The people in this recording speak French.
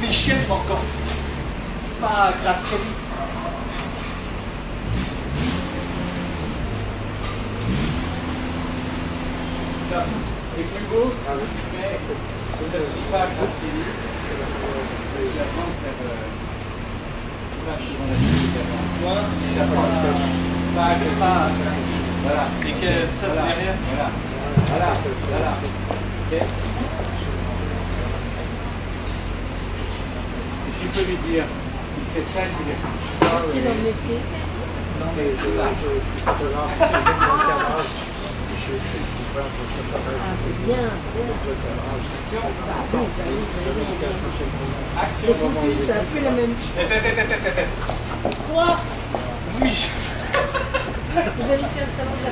Michel Morgan. Pas. Là, Et plus beau, Ah c'est- c'est c'est pas Kelly. c'est la. Voilà. Et que ça, c'est derrière? Voilà. Voilà. Voilà. Tu peux lui dire, il fait ça, il. Petit dans le métier. Non, mais je, je suis photographe, je fais mon cadrage. Je. Ah, c'est bien, le c'est oui, oui, c'est le C'est foutu, il est ça a comme plus ça. la même chose. Quoi Michel. Vous allez faire le salon de la